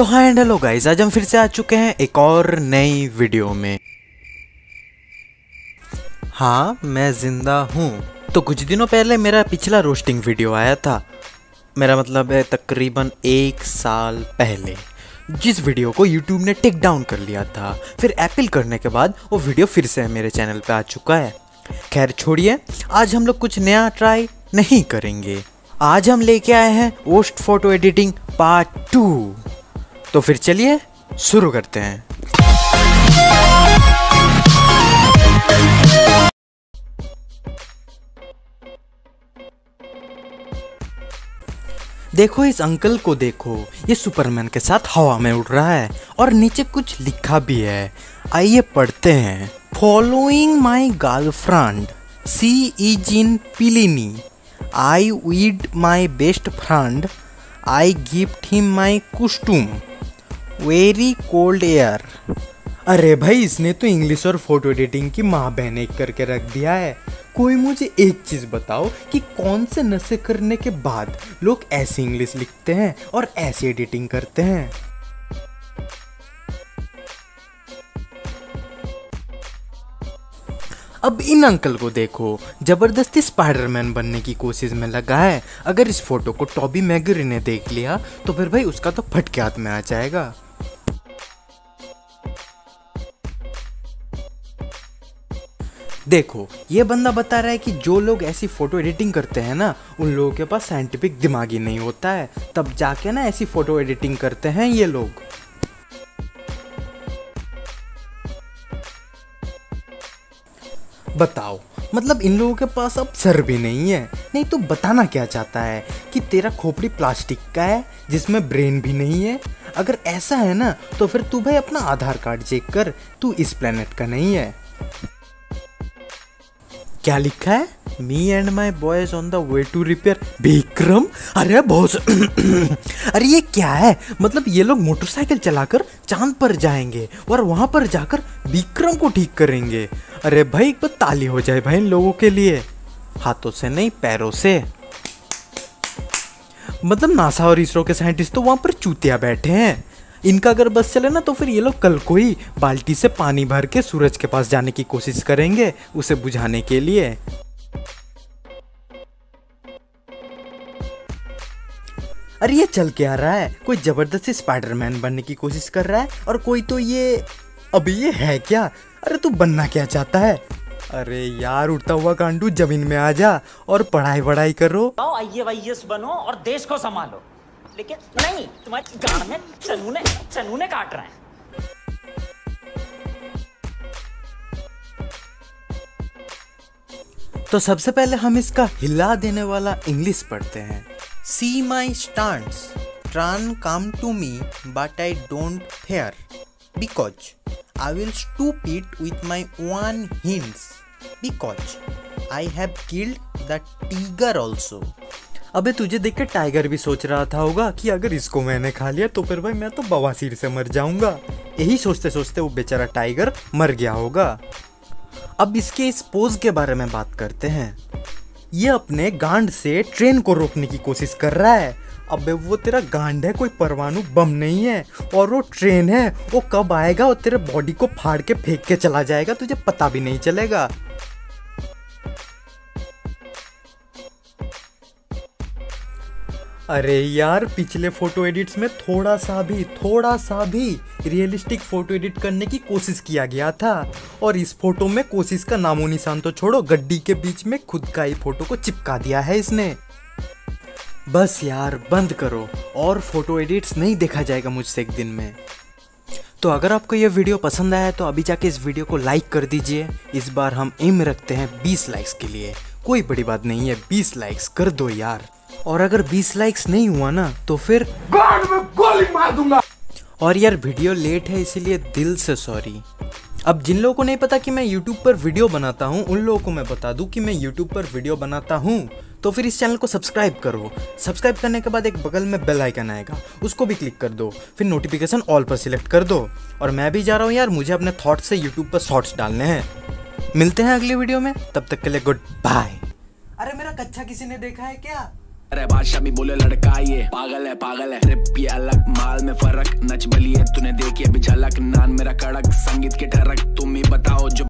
तो हाँ and hello guys आज हम फिर से आ चुके हैं एक और नई वीडियो में। हाँ मैं ज़िंदा हूँ। तो कुछ दिनों पहले मेरा पिछला रोस्टिंग वीडियो आया था। मेरा मतलब है तकरीबन एक साल पहले। जिस वीडियो को YouTube ने टेक डाउन कर लिया था, फिर एपिल करने के बाद वो वीडियो फिर से मेरे चैनल पे आ चुका है। खैर, छोड़िए, आज हम लोग कुछ नया ट्राई नहीं करेंगे। आज हम लेके आए हैं ओस्ट फ़ोटो एडिटिंग पार्ट टू तो फिर चलिए शुरू करते हैं। देखो, इस अंकल को देखो। ये सुपरमैन के साथ हवा में उड़ रहा है और नीचे कुछ लिखा भी है। आइए पढ़ते हैं। Following my girlfriend she is in पिलिनी I wed my best friend I gift him my costume very cold air. अरे भाई, इसने तो इंग्लिश और फ़ोटो एडिटिंग की माँ बहन एक करके रख दिया है। कोई मुझे एक चीज़ बताओ कि कौन से नशे करने के बाद लोग ऐसी इंग्लिश लिखते हैं और ऐसे एडिटिंग करते हैं? अब इन अंकल को देखो, ज़बरदस्ती स्पाइडरमैन बनने की कोशिश में लगा है। अगर इस फ़ोटो को टॉबी मैगरी ने देख लिया तो फिर भाई उसका तो फटके हाथ में आ जाएगा। देखो, ये बंदा बता रहा है कि जो लोग ऐसी फ़ोटो एडिटिंग करते हैं ना, उन लोगों के पास साइंटिफिक दिमाग ही नहीं होता है। तब जाके ना ऐसी फ़ोटो एडिटिंग करते हैं ये लोग। बताओ मतलब इन लोगों के पास अब सर भी नहीं है। नहीं तो बताना क्या चाहता है कि तेरा खोपड़ी प्लास्टिक का है, जिसमें ब्रेन भी नहीं है? अगर ऐसा है ना तो फिर तू भाई अपना आधार कार्ड चेक कर, तू इस प्लेनेट का नहीं है। क्या लिखा है? Me and my boys on the way to repair Vikram? अरे बहुत अरे ये क्या है? मतलब ये लोग मोटरसाइकिल चलाकर चाँद पर जाएँगे और वहाँ पर जाकर विक्रम को ठीक करेंगे। अरे भाई, एक बार ताली हो जाए भाई इन लोगों के लिए। हाथों से नहीं, पैरों से। मतलब नासा और इसरो के साइंटिस्ट तो वहाँ पर चूतिया बैठे हैं। इनका अगर बस चले ना तो फिर ये लोग कल को ही बाल्टी से पानी भर के सूरज के पास जाने की कोशिश करेंगे उसे बुझाने के लिए। अरे ये चल के आ रहा है? कोई ज़बरदस्ती स्पाइडरमैन बनने की कोशिश कर रहा है? और कोई तो ये, अभी ये है क्या? अरे तू बनना क्या चाहता है? अरे यार, उड़ता हुआ कांडू ज़मीन में आ जा और पढ़ाई वढ़ाई करो वाईएस बनो और देश को संभालो। लेकिन नहीं, तुम्हारे गाड़ में चनूने चनूने काट रहे हैं। तो सबसे पहले हम इसका हिला देने वाला इंग्लिश पढ़ते हैं। See my stands ट्रान come to me but I don't fear because I will stoop it with my one hands because I have killed the tiger also अबे तुझे देख के टाइगर भी सोच रहा था होगा कि अगर इसको मैंने खा लिया तो फिर भाई मैं तो बवासीर से मर जाऊँगा। यही सोचते सोचते वो बेचारा टाइगर मर गया होगा। अब इसके इस पोज के बारे में बात करते हैं। ये अपने गांड से ट्रेन को रोकने की कोशिश कर रहा है। अबे वो तेरा गांड है, कोई परमाणु बम नहीं है। और वो ट्रेन है, वो कब आएगा और तेरे बॉडी को फाड़ के फेंक के चला जाएगा तुझे पता भी नहीं चलेगा। अरे यार, पिछले फ़ोटो एडिट्स में थोड़ा सा भी, थोड़ा सा भी रियलिस्टिक फ़ोटो एडिट करने की कोशिश किया गया था। और इस फ़ोटो में कोशिश का नामो निशान तो छोड़ो, गड्डी के बीच में खुद का ही फ़ोटो को चिपका दिया है इसने। बस यार, बंद करो, और फ़ोटो एडिट्स नहीं देखा जाएगा मुझसे एक दिन में। तो अगर आपको यह वीडियो पसंद आया तो अभी जाके इस वीडियो को लाइक कर दीजिए। इस बार हम एम रखते हैं 20 लाइक्स के लिए। कोई बड़ी बात नहीं है 20 लाइक्स कर दो यार। और अगर 20 लाइक्स नहीं हुआ ना तो फिर गार्ड में गोली मार दूँगा। और यार वीडियो लेट है इसीलिए दिल से सॉरी अब जिन लोगों को नहीं पता कि मैं YouTube पर वीडियो बनाता हूँ उन लोगों को मैं बता दूँ कि मैं YouTube पर वीडियो बनाता हूँ। तो फिर इस चैनल को सब्सक्राइब करो। सब्सक्राइब करने के बाद एक बगल में बेल आइकन आएगा उसको भी क्लिक कर दो। फिर नोटिफिकेशन ऑल पर सिलेक्ट कर दो। और मैं भी जा रहा हूँ यार मुझे अपने थॉट्स से यूट्यूब पर शॉर्ट्स डालने हैं। मिलते हैं अगली वीडियो में तब तक के लिए गुड बाय अरे मेरा कच्चा किसी ने देखा है क्या? अरे बादशाह भी बोले, लड़का ये पागल है पागल है। ट्रिप ये अलग माल में फ़र्क नच बलिए, तूने देखी अभी झलक? नान मेरा कड़क, संगीत के ठरक, तुम ही बताओ जो